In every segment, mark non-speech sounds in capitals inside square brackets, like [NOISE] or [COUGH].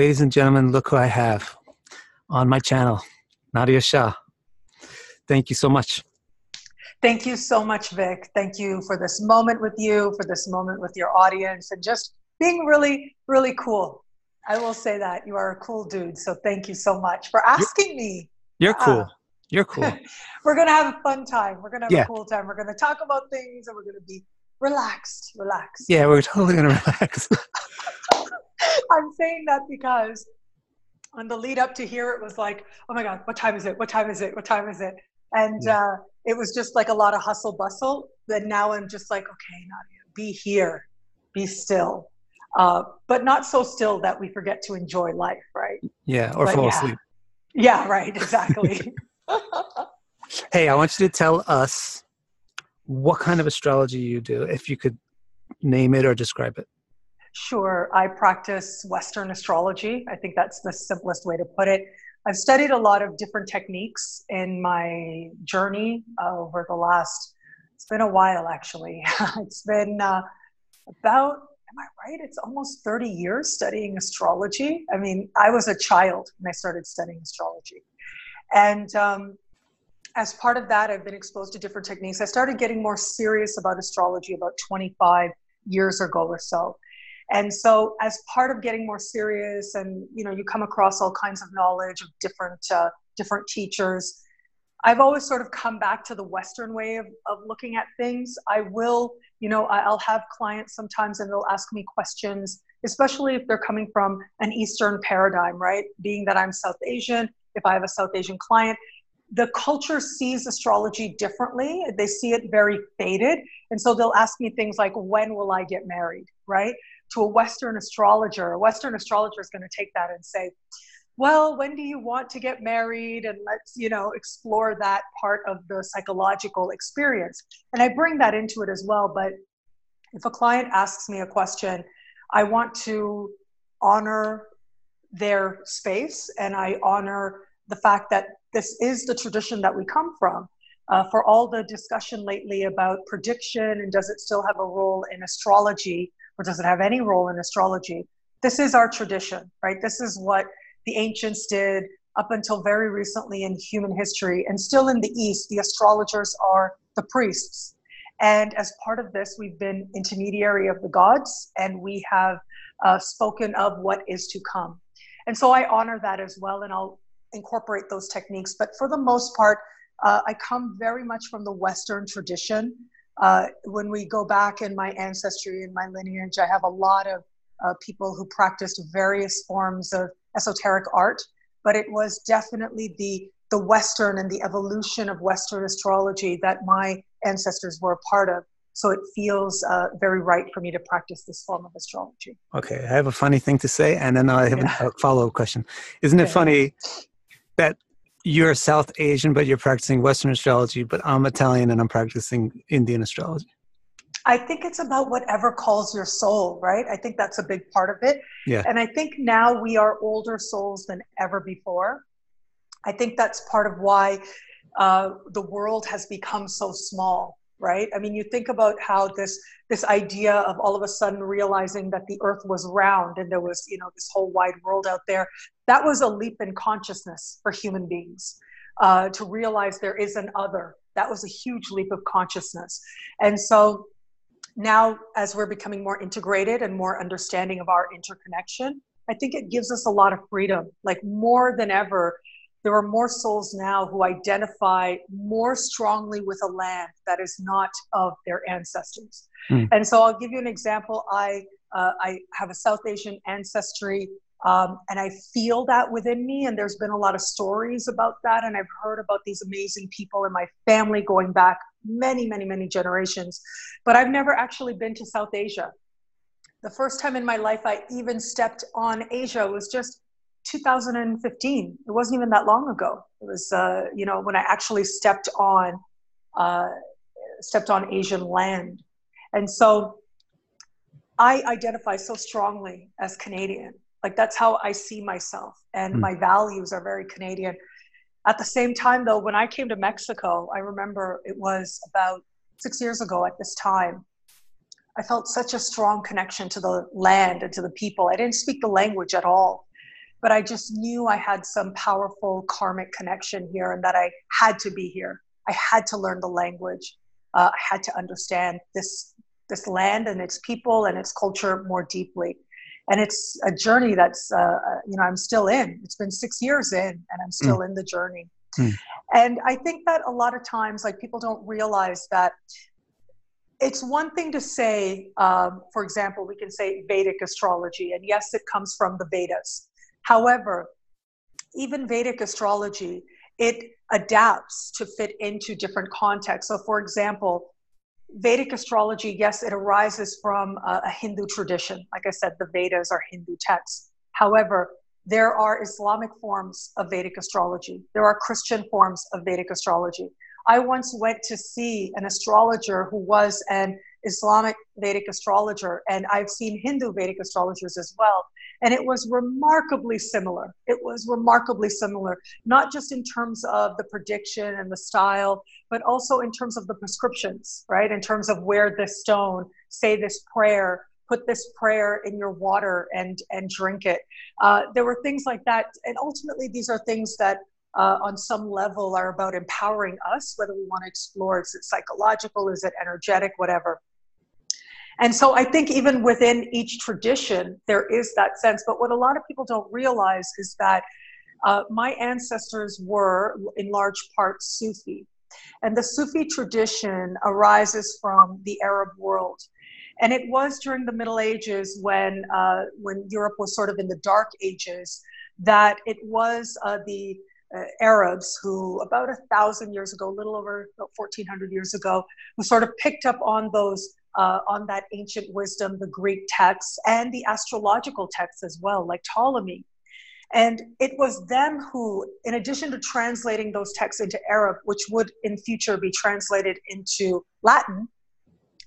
Ladies and gentlemen, look who I have on my channel, Nadiya Shah. Thank you so much. Thank you so much, Vic. Thank you for this moment with you, for this moment with your audience, and just being really, really cool. I will say that you are a cool dude. So thank you so much for asking you're, me. You're yeah. cool. You're cool. [LAUGHS] we're gonna have a fun time. We're gonna have yeah. a cool time. We're gonna talk about things, and we're gonna be relaxed, relaxed. Yeah, we're totally gonna [LAUGHS] relax. [LAUGHS] [LAUGHS] I'm saying that because on the lead up to here, it was like, oh my God, what time is it? What time is it? What time is it? And yeah. uh, it was just like a lot of hustle bustle. But now I'm just like, okay, Nadiya, be here, be still. Uh, but not so still that we forget to enjoy life, right? Yeah, or but fall yeah. asleep. Yeah, right, exactly. [LAUGHS] [LAUGHS] hey, I want you to tell us what kind of astrology you do, if you could name it or describe it. Sure. I practice Western astrology. I think that's the simplest way to put it. I've studied a lot of different techniques in my journey uh, over the last, it's been a while actually. [LAUGHS] it's been uh, about, am I right? It's almost 30 years studying astrology. I mean, I was a child when I started studying astrology. And um, as part of that, I've been exposed to different techniques. I started getting more serious about astrology about 25 years ago or so and so as part of getting more serious and you know you come across all kinds of knowledge of different uh, different teachers i've always sort of come back to the western way of, of looking at things. I will you know i'll have clients sometimes and they'll ask me questions especially if they're coming from an eastern paradigm right? Being that i'm south asian if i have a south asian client the culture sees astrology differently. They see it very fated. And so they'll ask me things like when will i get married? Right to a Western astrologer, a Western astrologer is going to take that and say, well, when do you want to get married? And let's, you know, explore that part of the psychological experience. And I bring that into it as well. But if a client asks me a question, I want to honor their space and I honor the fact that this is the tradition that we come from. Uh, for all the discussion lately about prediction and does it still have a role in astrology, or does it have any role in astrology? This is our tradition, right? This is what the ancients did up until very recently in human history. And still in the East, the astrologers are the priests. And as part of this, we've been intermediary of the gods and we have uh, spoken of what is to come. And so I honor that as well, and I'll incorporate those techniques. But for the most part, uh, I come very much from the Western tradition uh, when we go back in my ancestry and my lineage, I have a lot of uh, people who practiced various forms of esoteric art, but it was definitely the the Western and the evolution of Western astrology that my ancestors were a part of. So it feels uh, very right for me to practice this form of astrology. Okay, I have a funny thing to say, and then I have yeah. a follow up question. Isn't it funny that you're South Asian, but you're practicing Western astrology, but I'm Italian and I'm practicing Indian astrology? I think it's about whatever calls your soul, right? I think that's a big part of it. Yeah. And I think now we are older souls than ever before. I think that's part of why uh, the world has become so small right? I mean you think about how this this idea of all of a sudden realizing that the earth was round and there was you know this whole wide world out there that was a leap in consciousness for human beings uh, to realize there is an other. That was a huge leap of consciousness. And so now as we're becoming more integrated and more understanding of our interconnection i think it gives us a lot of freedom like more than ever there are more souls now who identify more strongly with a land that is not of their ancestors. Mm. And so I'll give you an example. I, uh, I have a South Asian ancestry, um, and I feel that within me. And there's been a lot of stories about that. And I've heard about these amazing people in my family going back many, many, many generations. But I've never actually been to South Asia. The first time in my life I even stepped on Asia was just 2015. It wasn't even that long ago. It was, uh, you know, when I actually stepped on, uh, stepped on Asian land, and so I identify so strongly as Canadian. Like that's how I see myself, and mm. my values are very Canadian. At the same time, though, when I came to Mexico, I remember it was about six years ago at this time. I felt such a strong connection to the land and to the people. I didn't speak the language at all but I just knew I had some powerful karmic connection here and that I had to be here. I had to learn the language. Uh, I had to understand this this land and its people and its culture more deeply. And it's a journey that's uh, uh you know I'm still in. It's been six years in, and I'm still mm. in the journey. Mm. And I think that a lot of times, like people don't realize that it's one thing to say, um, for example, we can say Vedic astrology, and yes, it comes from the Vedas. However, even Vedic astrology, it adapts to fit into different contexts. So, for example, Vedic astrology, yes, it arises from a, a Hindu tradition. Like I said, the Vedas are Hindu texts. However, there are Islamic forms of Vedic astrology. There are Christian forms of Vedic astrology. I once went to see an astrologer who was an Islamic Vedic astrologer, and I've seen Hindu Vedic astrologers as well. And it was remarkably similar. It was remarkably similar, not just in terms of the prediction and the style, but also in terms of the prescriptions, right? In terms of wear this stone, say this prayer, put this prayer in your water and and drink it. Uh, there were things like that, and ultimately these are things that uh, on some level are about empowering us, whether we want to explore is it psychological, is it energetic, whatever. And so I think even within each tradition, there is that sense. But what a lot of people don't realize is that uh, my ancestors were, in large part, Sufi. And the Sufi tradition arises from the Arab world. And it was during the Middle Ages when, uh, when Europe was sort of in the dark ages that it was uh, the uh, Arabs who, about a thousand years ago, a little over 1400 years ago, who sort of picked up on those, uh, on that ancient wisdom, the Greek texts, and the astrological texts as well, like Ptolemy. And it was them who, in addition to translating those texts into Arab, which would in future be translated into Latin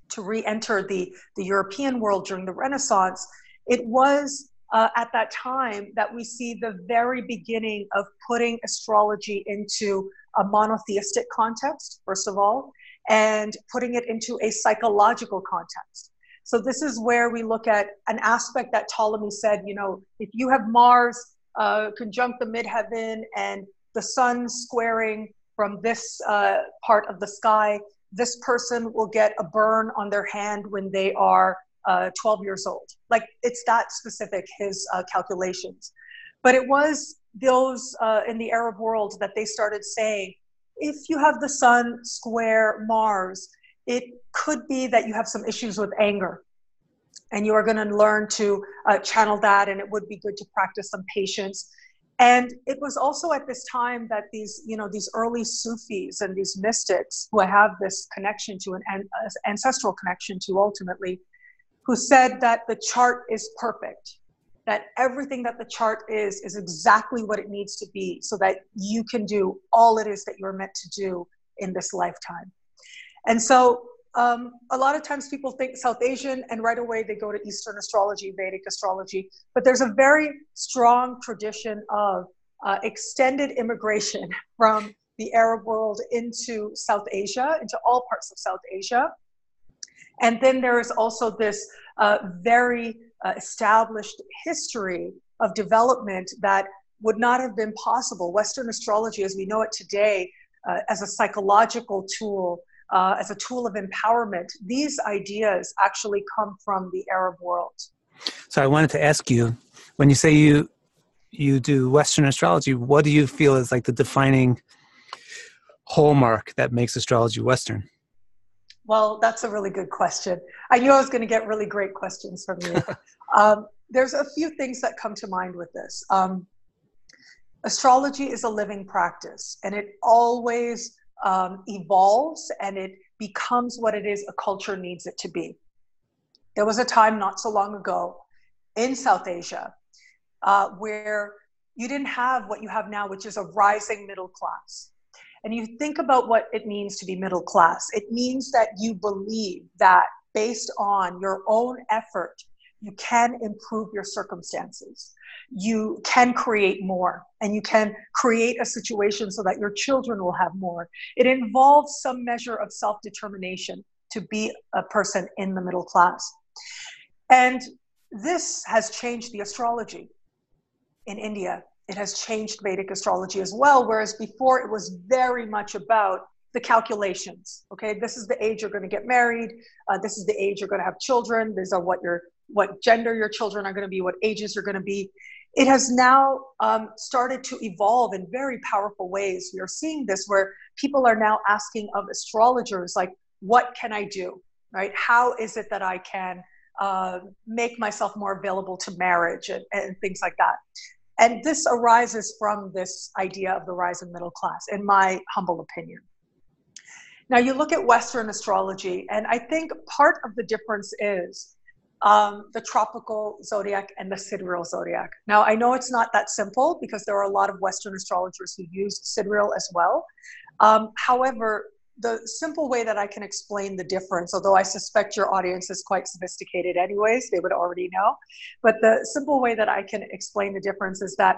to re enter the, the European world during the Renaissance, it was uh, at that time that we see the very beginning of putting astrology into a monotheistic context, first of all, and putting it into a psychological context. So, this is where we look at an aspect that Ptolemy said you know, if you have Mars uh, conjunct the midheaven and the sun squaring from this uh, part of the sky, this person will get a burn on their hand when they are uh, 12 years old. Like it's that specific, his uh, calculations. But it was those uh, in the Arab world that they started saying if you have the sun square Mars, it could be that you have some issues with anger. And you are going to learn to uh, channel that, and it would be good to practice some patience. And it was also at this time that these, you know, these early Sufis and these mystics who have this connection to, an ancestral connection to ultimately, who said that the chart is perfect, that everything that the chart is is exactly what it needs to be so that you can do all it is that you're meant to do in this lifetime. And so um, a lot of times people think South Asian and right away they go to Eastern astrology, Vedic astrology, but there's a very strong tradition of uh, extended immigration [LAUGHS] from the Arab world into South Asia, into all parts of South Asia. And then there is also this uh, very uh, established history of development that would not have been possible. Western astrology, as we know it today, uh, as a psychological tool, uh, as a tool of empowerment, these ideas actually come from the Arab world. So I wanted to ask you, when you say you you do Western astrology, what do you feel is like the defining hallmark that makes astrology Western? Well, that's a really good question. I knew I was going to get really great questions from you. [LAUGHS] um, there's a few things that come to mind with this. Um, astrology is a living practice, and it always um, evolves and it becomes what it is a culture needs it to be. There was a time not so long ago in South Asia uh, where you didn't have what you have now, which is a rising middle class and you think about what it means to be middle class, it means that you believe that based on your own effort, you can improve your circumstances. You can create more and you can create a situation so that your children will have more. It involves some measure of self determination to be a person in the middle class. And this has changed the astrology in India. It has changed Vedic astrology as well, whereas before it was very much about the calculations. Okay, this is the age you're going to get married. Uh, this is the age you're going to have children. These are what your what gender your children are going to be, what ages you're going to be. It has now um, started to evolve in very powerful ways. We are seeing this where people are now asking of astrologers, like, what can I do? Right? How is it that I can uh, make myself more available to marriage and, and things like that? And this arises from this idea of the rise of middle class, in my humble opinion. Now, you look at Western astrology, and I think part of the difference is um, the tropical zodiac and the sidereal zodiac. Now, I know it's not that simple because there are a lot of Western astrologers who use sidereal as well. Um, however, the simple way that I can explain the difference, although I suspect your audience is quite sophisticated anyways, they would already know. But the simple way that I can explain the difference is that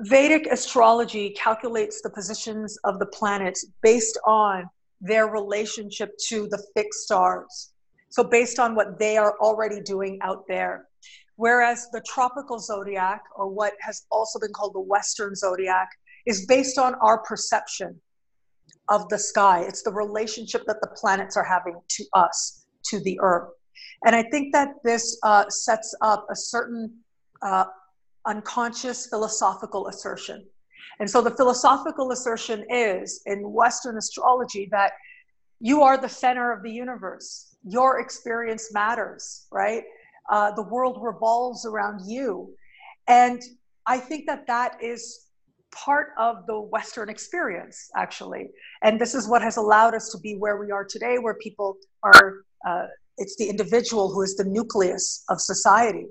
Vedic astrology calculates the positions of the planets based on their relationship to the fixed stars. So, based on what they are already doing out there. Whereas the tropical zodiac, or what has also been called the Western zodiac, is based on our perception of the sky. It's the relationship that the planets are having to us, to the earth. And I think that this uh, sets up a certain uh, unconscious philosophical assertion. And so the philosophical assertion is in Western astrology that you are the center of the universe. Your experience matters, right? Uh, the world revolves around you. And I think that that is part of the Western experience, actually. And this is what has allowed us to be where we are today, where people are, uh, it's the individual who is the nucleus of society.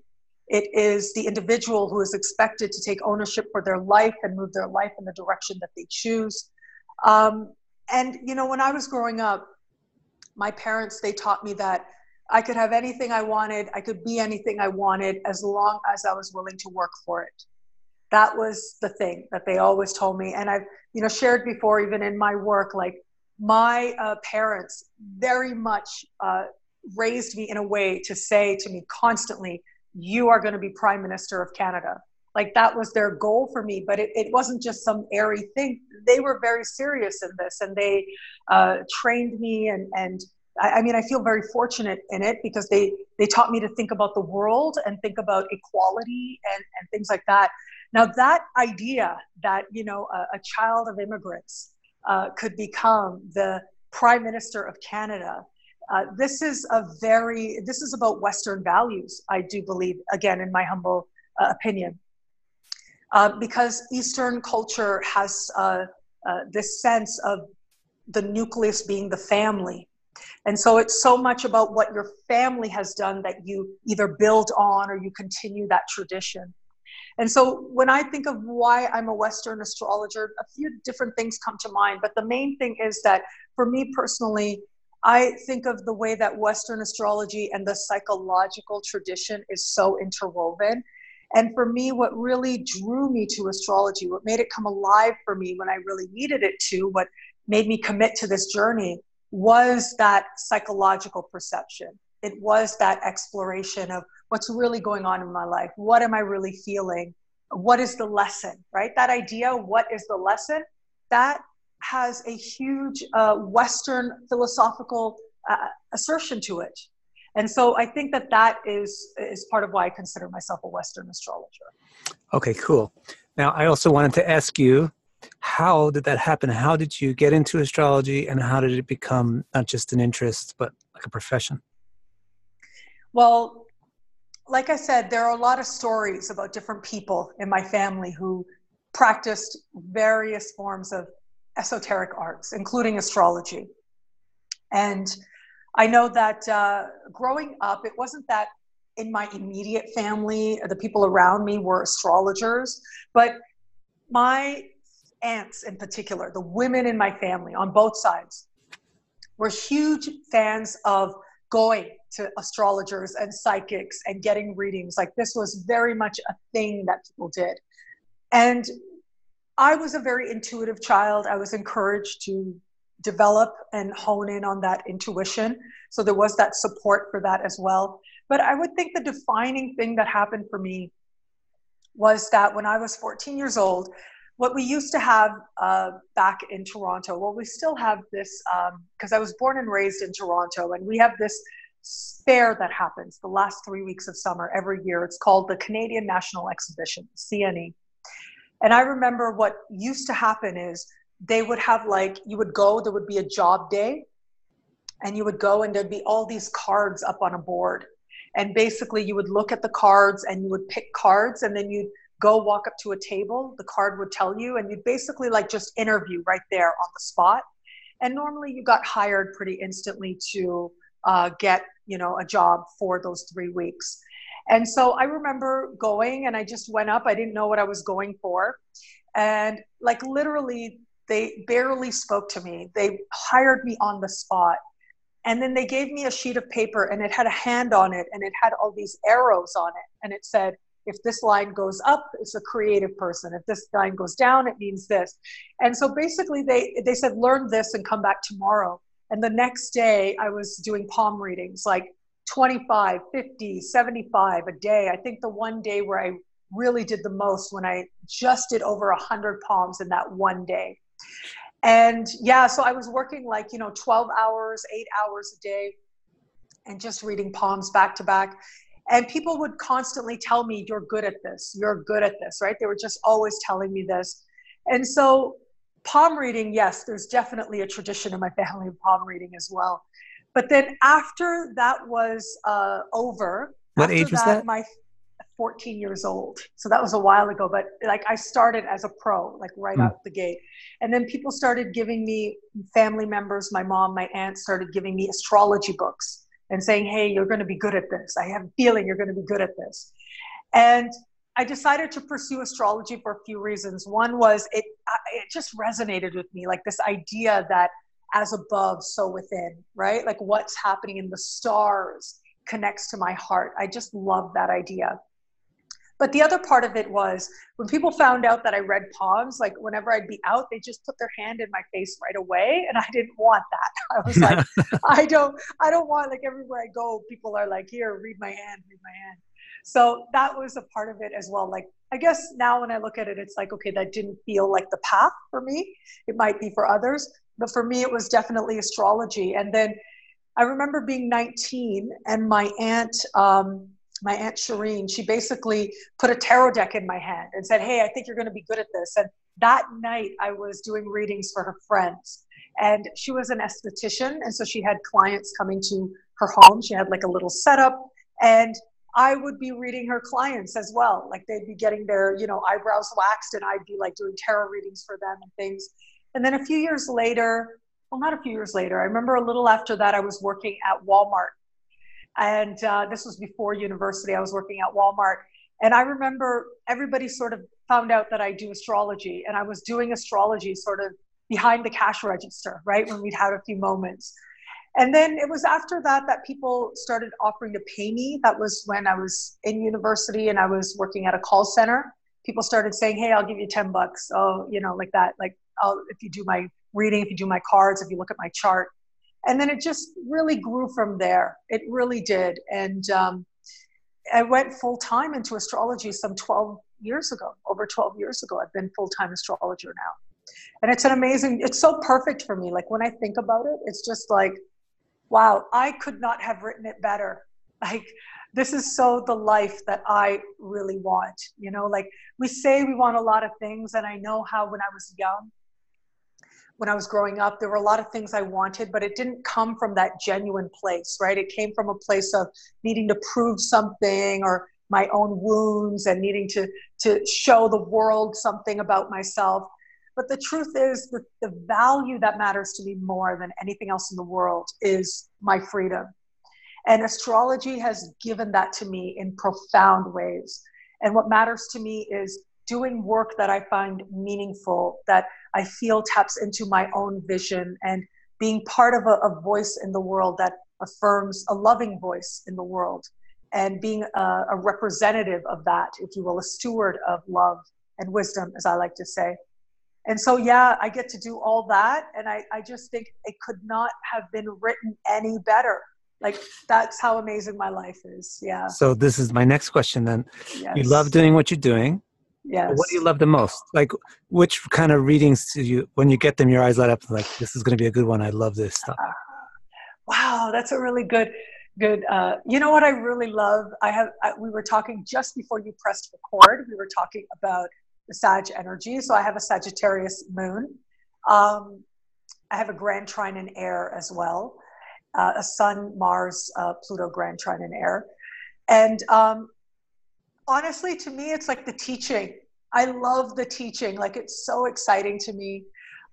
It is the individual who is expected to take ownership for their life and move their life in the direction that they choose. Um, and, you know, when I was growing up, my parents, they taught me that I could have anything I wanted, I could be anything I wanted as long as I was willing to work for it that was the thing that they always told me. And i've you know shared before even in my work like my uh, parents very much uh, raised me in a way to say to me constantly you are going to be prime minister of canada. Like that was their goal for me but it, it wasn't just some airy thing. They were very serious in this and they uh, trained me and and I, I mean i feel very fortunate in it because they they taught me to think about the world and think about equality and and things like that now, that idea that you know a, a child of immigrants uh, could become the prime minister of Canada, uh, this is a very this is about Western values. I do believe, again, in my humble uh, opinion, uh, because Eastern culture has uh, uh, this sense of the nucleus being the family. And so it's so much about what your family has done that you either build on or you continue that tradition. And so when I think of why I'm a Western astrologer, a few different things come to mind. But the main thing is that for me personally, I think of the way that Western astrology and the psychological tradition is so interwoven. And for me, what really drew me to astrology, what made it come alive for me when I really needed it to, what made me commit to this journey was that psychological perception. It was that exploration of what's really going on in my life? What am i really feeling? What is the lesson right? That idea what is the lesson that has a huge uh, western philosophical uh, assertion to it. And so i think that that is is part of why i consider myself a western astrologer. Okay cool. Now i also wanted to ask you how did that happen? How did you get into astrology and how did it become not just an interest but like a profession? Well like I said, there are a lot of stories about different people in my family who practiced various forms of esoteric arts, including astrology. And I know that uh, growing up, it wasn't that in my immediate family, the people around me were astrologers, but my aunts in particular, the women in my family on both sides, were huge fans of going to astrologers and psychics and getting readings. Like this was very much a thing that people did. And I was a very intuitive child. I was encouraged to develop and hone in on that intuition. So there was that support for that as well. But I would think the defining thing that happened for me was that when I was 14 years old, what we used to have uh, back in Toronto, well, we still have this because um, I was born and raised in Toronto, and we have this fair that happens the last three weeks of summer every year. It's called the Canadian National Exhibition, CNE. And I remember what used to happen is they would have like, you would go, there would be a job day, and you would go, and there'd be all these cards up on a board. And basically, you would look at the cards and you would pick cards, and then you'd go walk up to a table the card would tell you and you'd basically like just interview right there on the spot and normally you got hired pretty instantly to uh, get you know a job for those three weeks. And so i remember going and i just went up. I didn't know what i was going for. And like literally they barely spoke to me. They hired me on the spot. And then they gave me a sheet of paper and it had a hand on it and it had all these arrows on it. And it said if this line goes up it's a creative person. If this line goes down it means this. And so basically they they said learn this and come back tomorrow and the next day i was doing palm readings like 25 50 75 a day. I think the one day where i really did the most when i just did over 100 palms in that one day. And yeah so i was working like you know 12 hours 8 hours a day and just reading palms back to back. And people would constantly tell me you're good at this. You're good at this right? They were just always telling me this. And so palm reading yes there's definitely a tradition in my family of palm reading as well but then after that was uh, over what age was that, that my 14 years old so that was a while ago but like i started as a pro like right mm. out the gate and then people started giving me family members my mom my aunt started giving me astrology books and saying, hey, you're going to be good at this. I have a feeling you're going to be good at this. And I decided to pursue astrology for a few reasons. One was it, it just resonated with me, like this idea that as above, so within, right? Like what's happening in the stars connects to my heart. I just love that idea. But the other part of it was when people found out that I read palms, like whenever I'd be out, they just put their hand in my face right away. And I didn't want that. [LAUGHS] I was like, [LAUGHS] I don't, I don't want like everywhere I go, people are like, here, read my hand, read my hand. So that was a part of it as well. Like, I guess now when I look at it, it's like, okay, that didn't feel like the path for me. It might be for others, but for me, it was definitely astrology. And then I remember being 19 and my aunt, um, my aunt Shireen, she basically put a tarot deck in my hand and said, Hey, I think you're going to be good at this. And that night I was doing readings for her friends. And she was an esthetician. And so she had clients coming to her home. She had like a little setup. And I would be reading her clients as well. Like they'd be getting their, you know, eyebrows waxed and I'd be like doing tarot readings for them and things. And then a few years later, well, not a few years later, I remember a little after that, I was working at Walmart and uh, this was before university. I was working at Walmart. And I remember everybody sort of found out that I do astrology. And I was doing astrology sort of behind the cash register, right? When we'd had a few moments. And then it was after that that people started offering to pay me. That was when I was in university and I was working at a call center. People started saying, "Hey, I'll give you ten bucks." Oh, you know, like that. Like, I'll, if you do my reading, if you do my cards, if you look at my chart and then it just really grew from there. It really did. And um, I went full time into astrology some 12 years ago, over 12 years ago. I've been full time astrologer now. And it's an amazing, it's so perfect for me. Like when I think about it, it's just like, wow, I could not have written it better. [LAUGHS] Like, this is so the life that I really want. You know, like we say we want a lot of things, and I know how when I was young, when I was growing up, there were a lot of things I wanted, but it didn't come from that genuine place, right? It came from a place of needing to prove something or my own wounds and needing to, to show the world something about myself. But the truth is that the value that matters to me more than anything else in the world is my freedom. And astrology has given that to me in profound ways. And what matters to me is doing work that I find meaningful, that I feel taps into my own vision, and being part of a, a voice in the world that affirms a loving voice in the world, and being a, a representative of that, if you will, a steward of love and wisdom, as I like to say. And so, yeah, I get to do all that. And I, I just think it could not have been written any better like that's how amazing my life is yeah so this is my next question then yes. you love doing what you're doing Yes. What do you love the most? Like, which kind of readings do you, when you get them, your eyes light up? Like, this is going to be a good one. I love this stuff. Uh, wow, that's a really good, good. Uh, you know what I really love? I have. I, we were talking just before you pressed record. We were talking about Sag energy. So I have a Sagittarius moon. Um, I have a grand trine in air as well, uh, a Sun, Mars, uh, Pluto grand trine in air. And um, honestly, to me, it's like the teaching. I love the teaching. Like it's so exciting to me,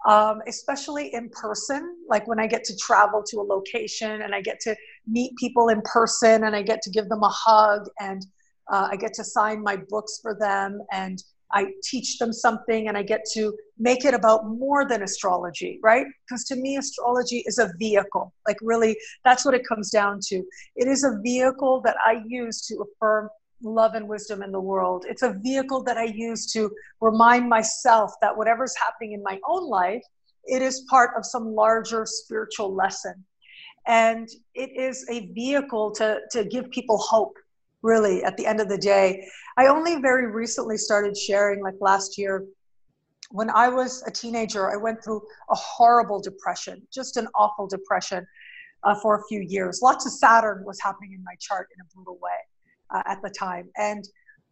um, especially in person. Like when I get to travel to a location and I get to meet people in person and I get to give them a hug and uh, I get to sign my books for them and I teach them something and I get to make it about more than astrology, right? Because to me, astrology is a vehicle. Like, really, that's what it comes down to. It is a vehicle that I use to affirm love and wisdom in the world. It's a vehicle that I use to remind myself that whatever's happening in my own life, it is part of some larger spiritual lesson. And it is a vehicle to, to give people hope, really, at the end of the day. I only very recently started sharing, like last year, when I was a teenager, I went through a horrible depression, just an awful depression uh, for a few years. Lots of Saturn was happening in my chart in a brutal way uh, at the time. And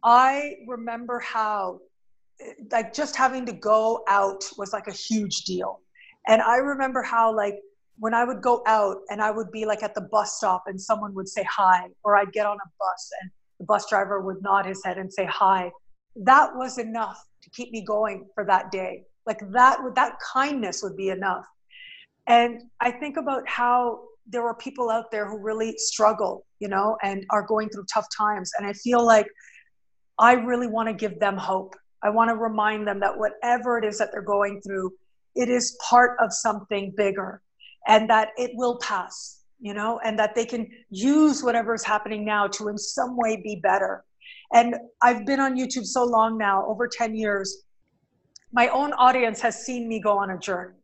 I remember how, like, just having to go out was like a huge deal. And I remember how, like, when I would go out and I would be like at the bus stop and someone would say hi, or I'd get on a bus and the bus driver would nod his head and say hi, that was enough to keep me going for that day. Like that, that kindness would be enough. And I think about how there are people out there who really struggle, you know, and are going through tough times. And I feel like I really want to give them hope. I want to remind them that whatever it is that they're going through, it is part of something bigger and that it will pass, you know, and that they can use whatever is happening now to in some way be better. And I've been on YouTube so long now, over 10 years. My own audience has seen me go on a journey.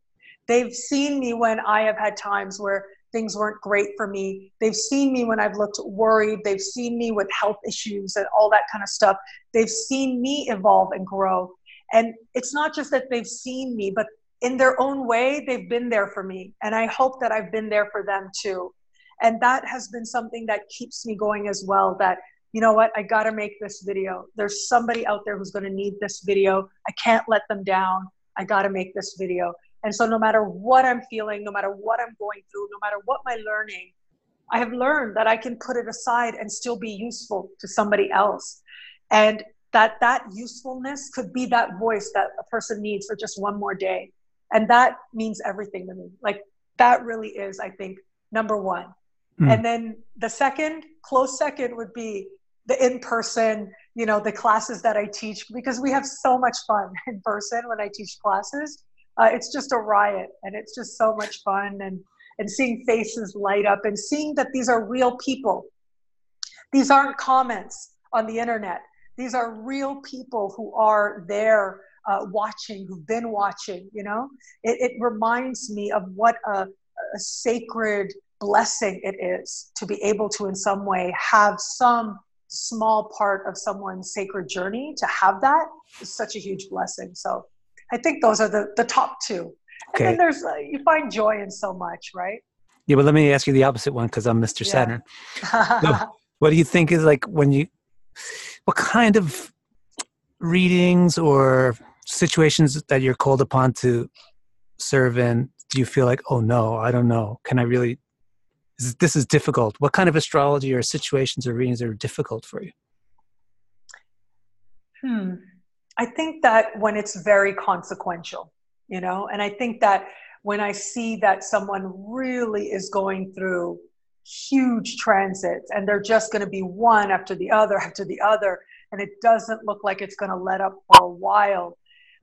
They've seen me when I have had times where things weren't great for me. They've seen me when I've looked worried. They've seen me with health issues and all that kind of stuff. They've seen me evolve and grow. And it's not just that they've seen me, but in their own way, they've been there for me. And I hope that I've been there for them too. And that has been something that keeps me going as well. That, you know what, I got to make this video. There's somebody out there who's to need this video. I can't let them down. I got to make this video. And so, no matter what I'm feeling, no matter what I'm going through, no matter what my learning, I have learned that I can put it aside and still be useful to somebody else. And that that usefulness could be that voice that a person needs for just one more day. And that means everything to me. Like that really is, I think, number one. Mm. And then the second, close second, would be the in person, you know, the classes that I teach, because we have so much fun [LAUGHS] in person when I teach classes uh, it's just a riot and it's just so much fun and and seeing faces light up and seeing that these are real people these aren't comments on the internet these are real people who are there uh, watching who've been watching you know it, it reminds me of what a, a sacred blessing it is to be able to in some way have some small part of someone's sacred journey to have that is such a huge blessing so I think those are the, the top two. Okay. And then there's, uh, you find joy in so much, right? Yeah, but let me ask you the opposite one because I'm Mr. Yeah. Saturn. [LAUGHS] so, what do you think is like when you, what kind of readings or situations that you're called upon to serve in do you feel like, oh no, I don't know. Can I really, this is difficult. What kind of astrology or situations or readings are difficult for you? Hmm. I think that when it's very consequential, you know, and I think that when I see that someone really is going through huge transits and they're just going to be one after the other after the other, and it doesn't look like it's going to let up for a while.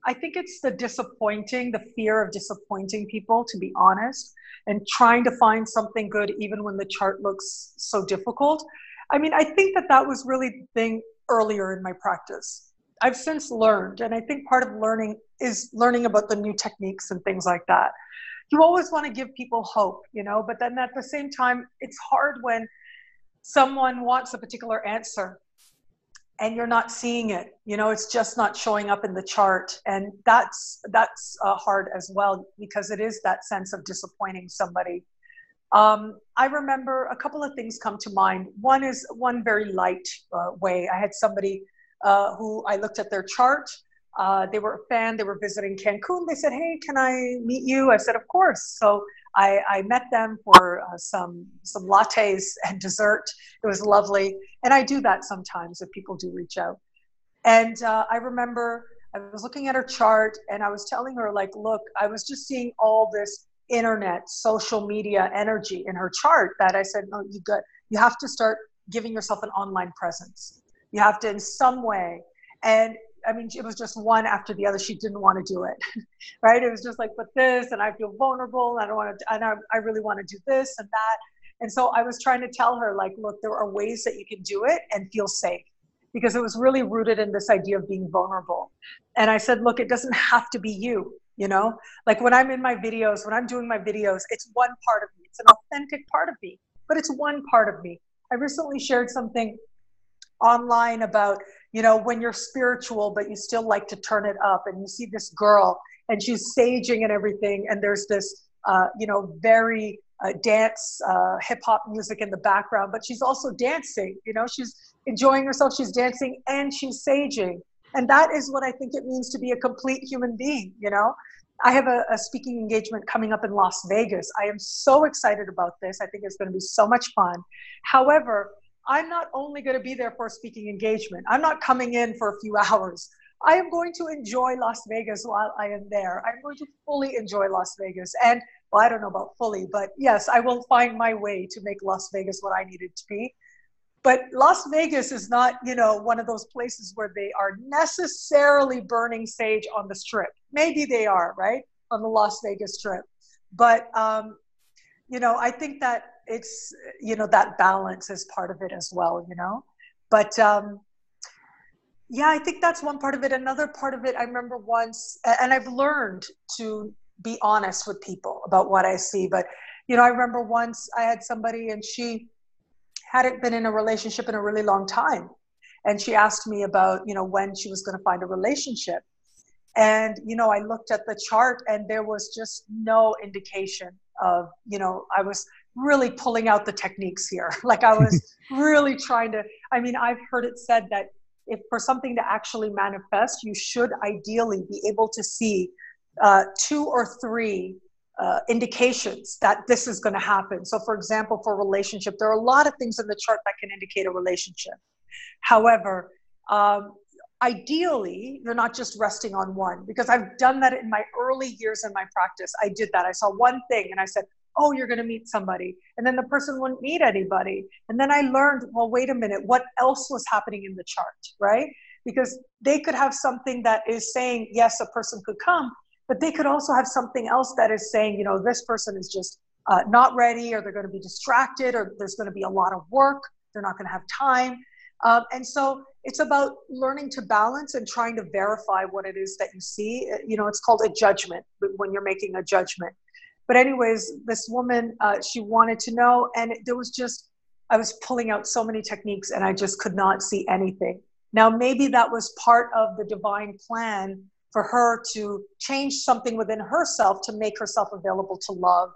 I think it's the disappointing, the fear of disappointing people, to be honest, and trying to find something good even when the chart looks so difficult. I mean, I think that that was really the thing earlier in my practice I've since learned, and I think part of learning is learning about the new techniques and things like that. You always want to give people hope, you know, but then at the same time, it's hard when someone wants a particular answer and you're not seeing it you know it's just not showing up in the chart. And that's that's uh, hard as well because it is that sense of disappointing somebody. Um, i remember a couple of things come to mind. One is one very light uh, way. I had somebody uh, who i looked at their chart uh, they were a fan they were visiting cancun they said hey can i meet you i said of course so I, I met them for uh, some some lattes and dessert. It was lovely, and I do that sometimes if people do reach out. And uh, I remember I was looking at her chart, and I was telling her like, look, I was just seeing all this internet, social media energy in her chart that I said, no, you got you have to start giving yourself an online presence. You have to in some way. And I mean, it was just one after the other. She didn't want to do it, [LAUGHS] right? It was just like, but this, and I feel vulnerable, and I don't want to, and I, I really want to do this and that. And so I was trying to tell her, like, look, there are ways that you can do it and feel safe because it was really rooted in this idea of being vulnerable. And I said, look, it doesn't [LAUGHS] have to be you, you know? Like when I'm in my videos, when I'm doing my videos, it's one part of me, it's an authentic part of me, but it's one part of me. I recently shared something online about you know when you're spiritual but you still like to turn it up and you see this girl and she's saging and everything and there's this uh, you know very uh, dance uh, hip hop music in the background but she's also dancing you know she's enjoying herself she's dancing and she's saging. And that is what i think it means to be a complete human being you know? I have a, a speaking engagement coming up in las vegas. I am so excited about this. I think it's going to be so much fun. However I'm not only going to be there for a speaking engagement, I'm not coming in for a few [LAUGHS] hours. I am going to enjoy Las Vegas while I am there. I'm going to fully enjoy Las Vegas. And, well, I don't know about fully, but yes, I will find my way to make Las Vegas what I need it to be. But Las Vegas is not, you know, one of those places where they are necessarily burning sage on the strip. Maybe they are, right? On the Las Vegas strip. But, um, you know, I think that it's you know that balance is part of it as well you know? But um yeah i think that's one part of it. Another part of it i remember once and i've learned to be honest with people about what i see but you know i remember once i had somebody and she hadn't been in a relationship in a really long time. And she asked me about you know when she was going to find a relationship. And you know i looked at the chart and there was just no indication of you know i was really pulling out the techniques here. [LAUGHS] Like I was [LAUGHS] really trying to, I mean, I've heard it said that if for something to actually manifest, you should ideally be able to see uh, two or three uh, indications that this is going to happen. So, for example, for relationship, there are a lot of things in the chart that can indicate a relationship. However, um, ideally, you're not just resting on one because I've done that in my early years in my practice. I did that. I saw one thing and I said, oh, you're going to meet somebody. And then the person wouldn't meet anybody. And then I learned, well, wait a minute, what else was happening in the chart, right? Because they could have something that is saying, yes, a person could come, but they could also have something else that is saying, you know, this person is just uh, not ready, or they're going to be distracted, or there's going to be a lot of work, they're not going to have time. Um, and so it's about learning to balance and trying to verify what it is that you see. You know, it's called a judgment when you're making a judgment. But anyways, this woman, uh, she wanted to know, and there was just, I was pulling out so many techniques, and I just could not see anything. Now, maybe that was part of the divine plan for her to change something within herself to make herself available to love,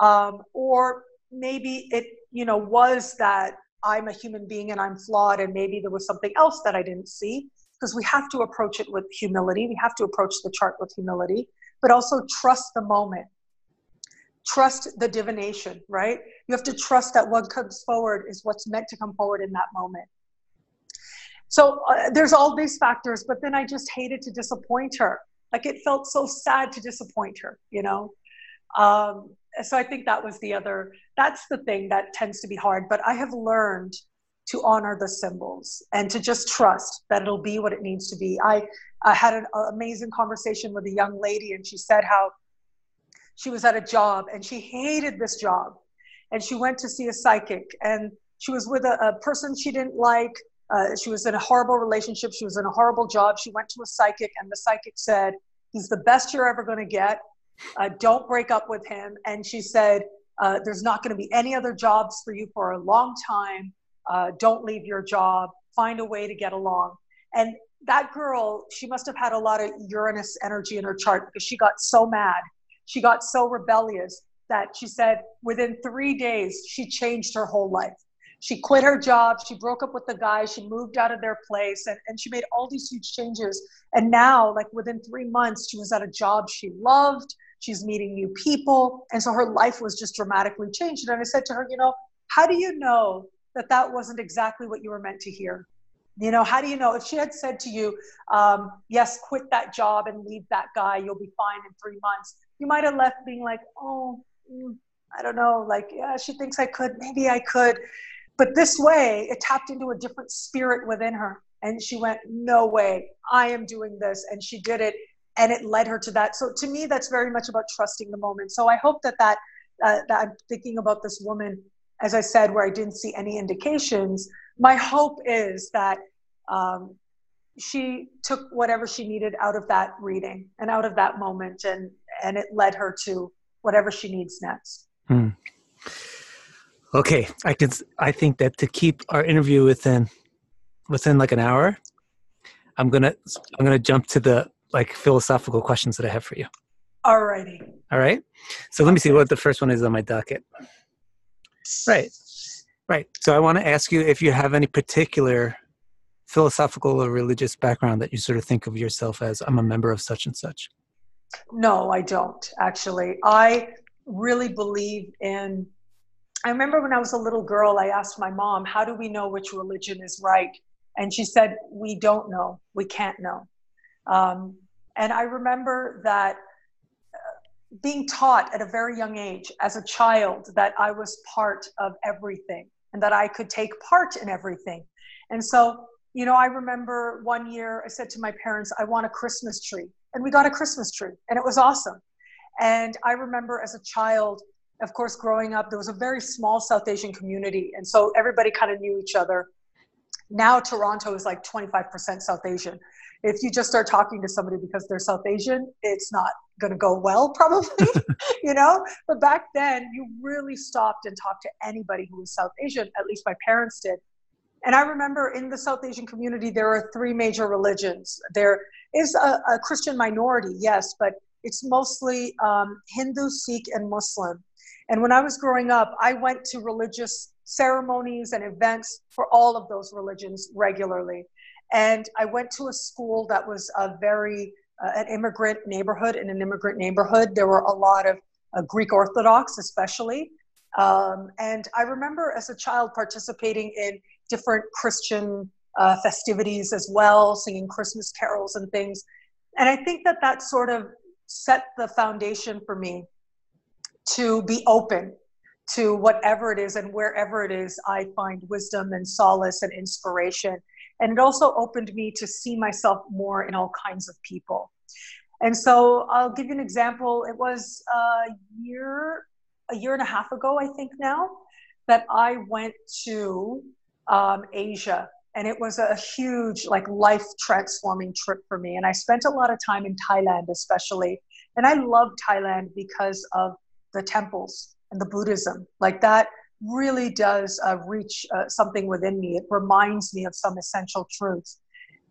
um, or maybe it, you know, was that I'm a human being and I'm flawed, and maybe there was something else that I didn't see. Because we have to approach it with humility. We have to approach the chart with humility, but also trust the moment trust the divination, right? You have to trust that what comes forward is what's meant to come forward in that moment. So uh, there's all these factors, but then I just hated to disappoint her. Like it felt so sad to disappoint her, you know? Um, so I think that was the other, that's the thing that tends to be hard. But I have learned to honor the symbols and to just trust that it'll be what it needs to be. I, I had an amazing conversation with a young lady, and she said how she was at a job and she hated this job. And she went to see a psychic and she was with a, a person she didn't like. Uh, she was in a horrible relationship. She was in a horrible job. She went to a psychic and the psychic said, He's the best you're ever going to get. Uh, don't break up with him. And she said, uh, There's not going to be any other jobs for you for a long time. Uh, don't leave your job. find a way to get along. And that girl, she must have had a lot of Uranus energy in her chart because she got so mad. She got so rebellious that she said within three days, she changed her whole life. She quit her job, she broke up with the guy, she moved out of their place, and, and she made all these huge changes. And now, like within three months, she was at a job she loved. She's meeting new people. And so her life was just dramatically changed. And I said to her, You know, how do you know that that wasn't exactly what you were meant to hear? You know, how do you know if she had said to you, um, yes, quit that job and leave that guy, you'll be fine in three months? You might have left being like, oh, mm, I don't know, like, yeah, she thinks I could, maybe I could. But this way, it tapped into a different spirit within her. And she went, no way, I am doing this. And she did it. And it led her to that. So to me, that's very much about trusting the moment. So I hope that that, uh, that I'm thinking about this woman, as I said, where I didn't see any indications my hope is that um, she took whatever she needed out of that reading and out of that moment and and it led her to whatever she needs next. Hmm. okay i can i think that to keep our interview within within like an hour i'm gonna i'm gonna jump to the like philosophical questions that i have for you. Alrighty all right? So let me see what the first one is on my docket. Right. Right. So I want to ask you if you have any particular philosophical or religious background that you sort of think of yourself as I'm a member of such and such. No, I don't actually. I really believe in I remember when I was a little girl, I asked my mom, How do we know which religion is right? And she said, We don't know. We can't know. Um, and I remember that uh, being taught at a very young age as a child that I was part of everything and that I could take part in everything. And so, you know, I remember one year I said to my parents, I want a Christmas tree. And we got a Christmas tree, and it was awesome. And I remember as a child, of course, growing up, there was a very small South Asian community. And so everybody kind of knew each other. Now, Toronto is like 25% South Asian. If you just start talking to somebody because they're South Asian, it's not going to go well [LAUGHS] probably you know but back then you really stopped and talked to anybody who was south asian at least my parents did and i remember in the south asian community there are three major religions there is a, a christian minority yes but it's mostly um, hindu sikh and muslim and when i was growing up i went to religious ceremonies and events for all of those religions regularly and i went to a school that was a very uh, an immigrant neighborhood. In an immigrant neighborhood, there were a lot of uh, Greek Orthodox, especially. Um, and I remember as a child participating in different Christian uh, festivities as well, singing Christmas carols and things. And I think that that sort of set the foundation for me to be open to whatever it is and wherever it is I find wisdom and solace and inspiration and it also opened me to see myself more in all kinds of people. And so I'll give you an example. It was a year, a year and a half ago, I think now, that I went to um, Asia. And it was a huge, like, life transforming trip for me. And I spent a lot of time in Thailand, especially. And I love Thailand because of the temples and the Buddhism. Like, that really does uh, reach uh, something within me. It reminds me of some essential truths.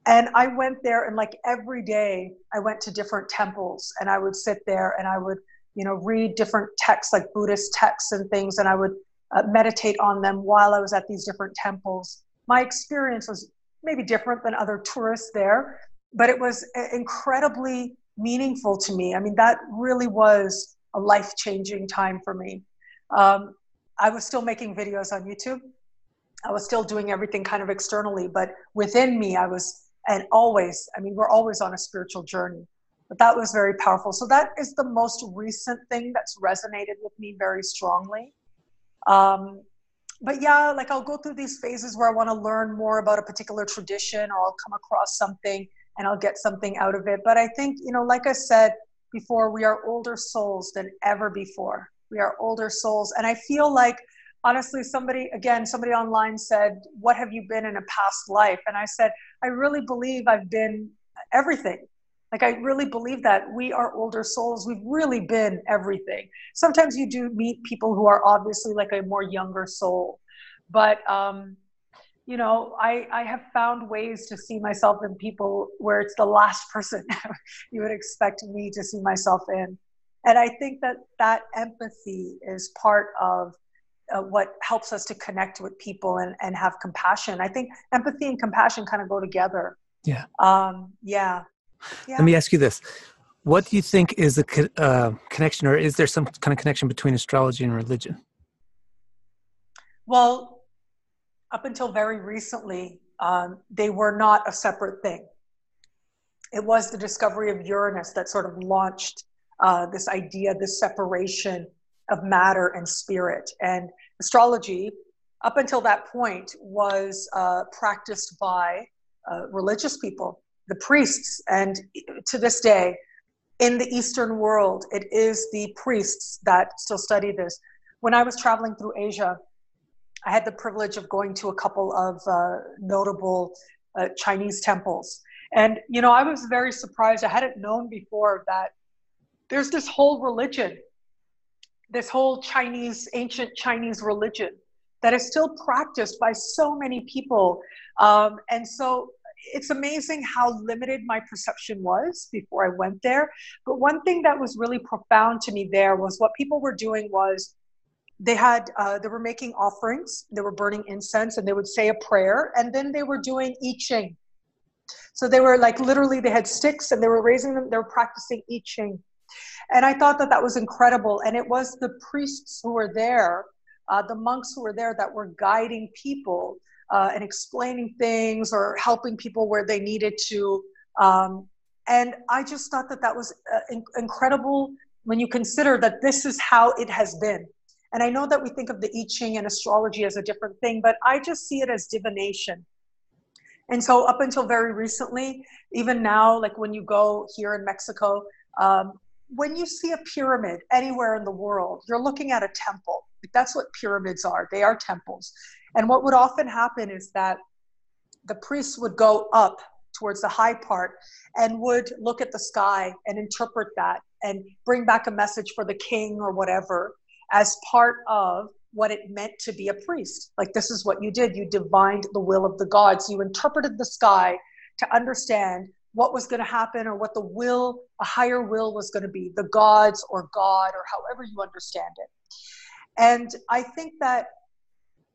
And I went there, and like every day, I went to different temples, and I would sit there and I would, you know, read different texts, like Buddhist texts and things, and I would uh, meditate on them while I was at these different temples. My experience was maybe different than other tourists there, but it was uh, incredibly meaningful to me. I mean, that really was a life changing time for me. Um, I was still making videos on YouTube. I was still doing everything kind of externally, but within me, I was, and always, I mean, we're always on a spiritual journey. But that was very powerful. So that is the most recent thing that's resonated with me very strongly. Um, but yeah, like I'll go through these phases where I want to learn more about a particular tradition or I'll come across something and I'll get something out of it. But I think, you know, like I said before, we are older souls than ever before. We are older souls. And i feel like honestly somebody again somebody online said what have you been in a past life? And i said i really believe i've been everything like i really believe that we are older souls we've really been everything sometimes you do meet people who are obviously like a more younger soul but um you know, I, I have found ways to see myself in people where it's the last person [LAUGHS] you would expect me to see myself in. And I think that that empathy is part of uh, what helps us to connect with people and, and have compassion. I think empathy and compassion kind of go together. Yeah. Um, yeah. Yeah. Let me ask you this. What do you think is the uh, connection, or is there some kind of connection between astrology and religion? Well, up until very recently, um, they were not a separate thing. It was the discovery of Uranus that sort of launched uh, this idea, this separation of matter and spirit. And astrology, up until that point, was uh, practiced by uh, religious people, the priests. And to this day, in the Eastern world, it is the priests that still study this. When I was traveling through Asia, I had the privilege of going to a couple of uh, notable uh, Chinese temples. And, you know, I was very surprised. I hadn't known before that there's this whole religion, this whole Chinese, ancient Chinese religion that is still practiced by so many people. Um, and so it's amazing how limited my perception was before I went there. But one thing that was really profound to me there was what people were doing was they had uh, they were making offerings they were burning incense and they would say a prayer and then they were doing i ching so they were like literally they had sticks and they were raising them they were practicing i ching and i thought that that was incredible and it was the priests who were there uh, the monks who were there that were guiding people uh, and explaining things or helping people where they needed to um, and i just thought that that was uh, in- incredible when you consider that this is how it has been and I know that we think of the I Ching and astrology as a different thing, but I just see it as divination. And so, up until very recently, even now, like when you go here in Mexico, um, when you see a pyramid anywhere in the world, you're looking at a temple. That's what pyramids are. They are temples. And what would often happen is that the priests would go up towards the high part and would look at the sky and interpret that and bring back a message for the king or whatever as part of what it meant to be a priest. Like, this is what you did. You divined the will of the gods. You interpreted the sky to understand what was going to happen or what the will, a higher will was going to be, the gods or God or however you understand it. And I think that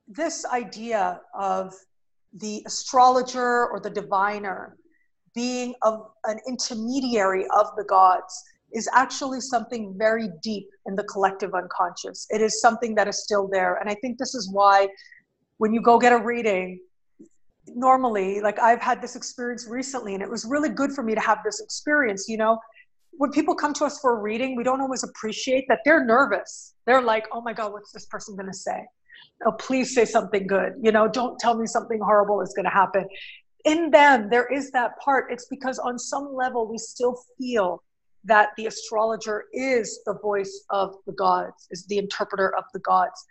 this idea of the astrologer or the diviner being of an intermediary of the gods is actually something very deep in the collective unconscious. It is something that is still there. And I think this is why when you go get a reading, normally, like I've had this experience recently, and it was really good for me to have this experience. You know, when people come to us for a reading, we don't always appreciate that they're nervous. They're like, oh my God, what's this person going to say? Oh, please say something good. You know, don't tell me something horrible is going to happen. In them, there is that part. It's because on some level, we still feel that the astrologer is the voice of the gods, is the interpreter of the gods.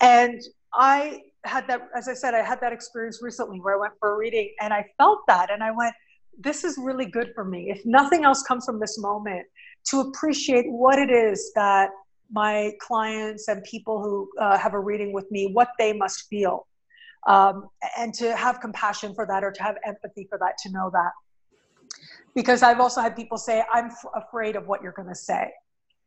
And I had that, as I said, I had that experience recently where I went for a reading and I felt that and I went, this is really good for me. If nothing else comes from this moment, to appreciate what it is that my clients and people who uh, have a reading with me, what they must feel. Um, and to have compassion for that or to have empathy for that, to know that because I've also had people say, I'm f- afraid of what you're going to say.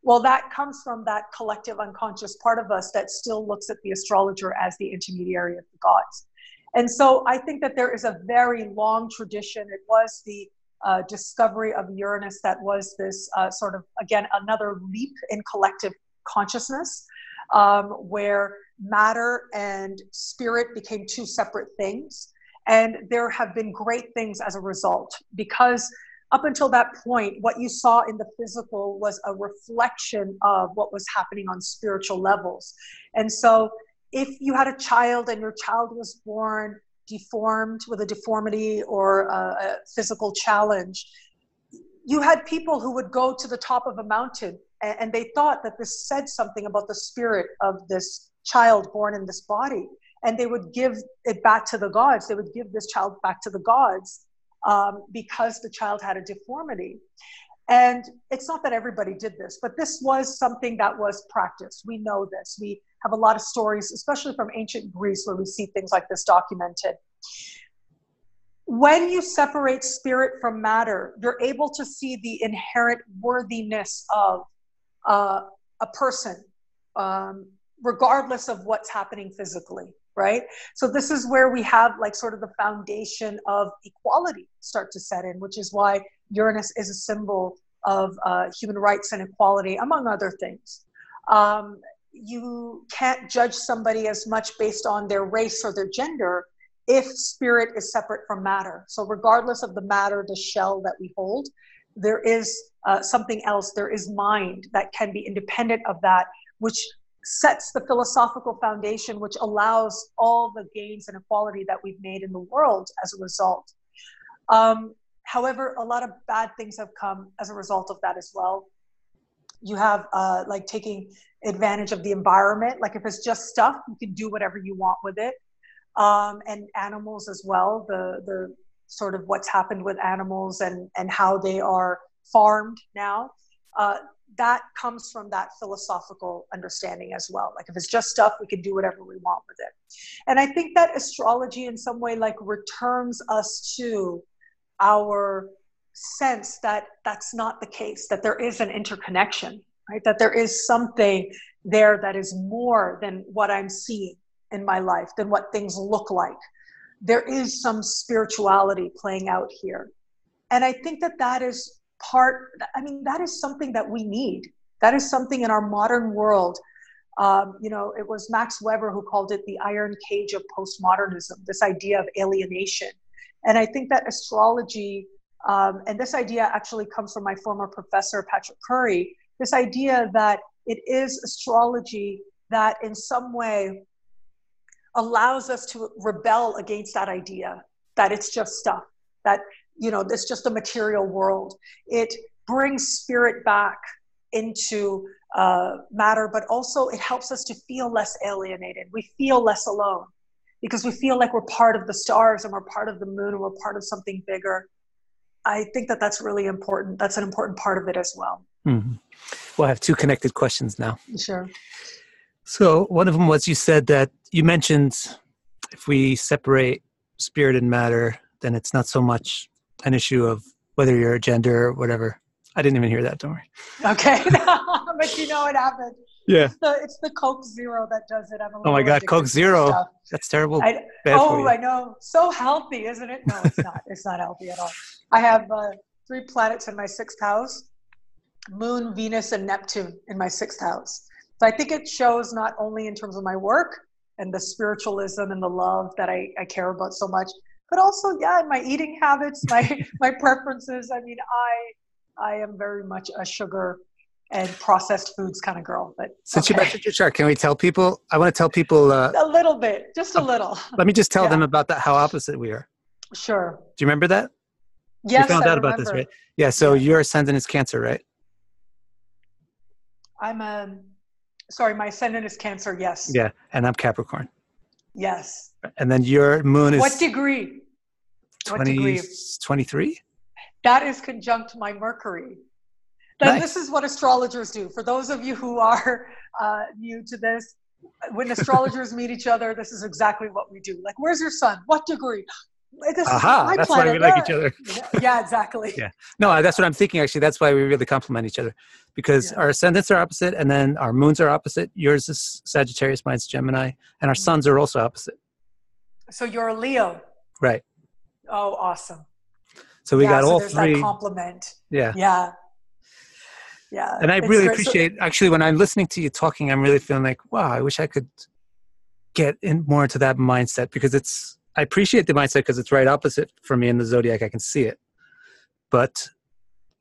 Well, that comes from that collective unconscious part of us that still looks at the astrologer as the intermediary of the gods. And so I think that there is a very long tradition. It was the uh, discovery of Uranus that was this uh, sort of, again, another leap in collective consciousness um, where matter and spirit became two separate things. And there have been great things as a result because up until that point, what you saw in the physical was a reflection of what was happening on spiritual levels. And so, if you had a child and your child was born deformed with a deformity or a, physical challenge, you had people who would go to the top of a mountain and, and they thought that this said something about the spirit of this child born in this body. And they would give it back to the gods. They would give this child back to the gods um, because the child had a deformity. And it's not that everybody did this, but this was something that was practiced. We know this. We have a lot of stories, especially from ancient Greece, where we see things like this documented. when you separate spirit from matter, you're able to see the inherent worthiness of uh, a person, um, regardless of what's happening physically, right? So, this is where we have like sort of the foundation of equality start to set in, which is why Uranus is a symbol of uh, human rights and equality, among other things. Um, you can't judge somebody as much based on their race or their gender if spirit is separate from matter. So, regardless of the matter, the shell that we hold, there is uh, something else. There is mind that can be independent of that, which sets the philosophical foundation, which allows all the gains and equality that we've made in the world as a result. Um, however, a lot of bad things have come as a result of that as well. You have uh, like taking advantage of the environment. Like if it's just stuff, you can do whatever you want with it um, and animals as well. The the sort of what's happened with animals and and how they are farmed now. Uh, that comes from that philosophical understanding as well. Like if it's just stuff, we can do whatever we want with it. And I think that astrology in some way like returns us to our sense that that's not the case, that there is an interconnection, right? That there is something there that is more than what I'm seeing in my life than what things look like. There is some spirituality playing out here. And I think that that is part, I mean, that is something that we need. That is something in our modern world. Um, you know, it was Max Weber who called it the iron cage of postmodernism, this idea of alienation. And I think that astrology, um, and this idea actually comes from my former professor, Patrick Curry, this idea that it is astrology that in some way allows us to rebel against that idea that it's just stuff that you know it's just a material world. It brings spirit back into uh, matter but also it helps us to feel less alienated. We feel less alone because we feel like we're part of the stars and we're part of the moon and we're part of something bigger i think that that's really important that's an important part of it as well mm-hmm. well i have two connected questions now sure so one of them was you said that you mentioned if we separate spirit and matter, then it's not so much an issue of whether you're a gender or whatever. I didn't even hear that. Don't worry. Okay, [LAUGHS] [LAUGHS] but you know what happened. Yeah, it's the, it's the Coke Zero that does it. oh my God, Coke Zero. That's terrible. I, oh, I know. So healthy, isn't it? No, it's not. it's not healthy at all. I have uh, three planets in my sixth house: Moon, Venus, and Neptune in my sixth house. So I think it shows not only in terms of my work and the spiritualism and the love that I, I care about so much, but also, yeah, my eating habits, my [LAUGHS] my preferences. I mean, I I am very much a sugar and processed foods kind of girl. But since okay. you mentioned your chart, can we tell people? I want to tell people uh, a little bit, just a little. Let me just tell yeah. them about that. How opposite we are. Sure. Do you remember that? Yes, you found I out remember. about this, right? Yeah. So your ascendant is Cancer, right? I'm a sorry, my ascendant is Cancer. Yes. Yeah, and I'm Capricorn. Yes. And then your moon is what degree? 20, what degree? 23? That is conjunct my Mercury. Then nice. this is what astrologers do. For those of you who are uh, new to this, when astrologers meet each other, this is exactly what we do. Like, where's your sun? What degree? This Aha, that's planet. why we like each other. yeah, exactly. yeah. No, that's what I'm thinking actually. That's why we really complement each other because yeah. our ascendants are opposite and then our moons are opposite. Yours is Sagittarius, mine's Gemini, and our mm-hmm. suns are also opposite. So you're a Leo. Right. Oh, awesome. So we yeah, got so all there's three. That compliment. Yeah. Yeah. Yeah. And I it's really appreciate so, actually when I'm listening to you talking, I'm really feeling like, wow, I wish I could get in more into that mindset because it's I appreciate the mindset because it's right opposite for me in the zodiac. I can see it, but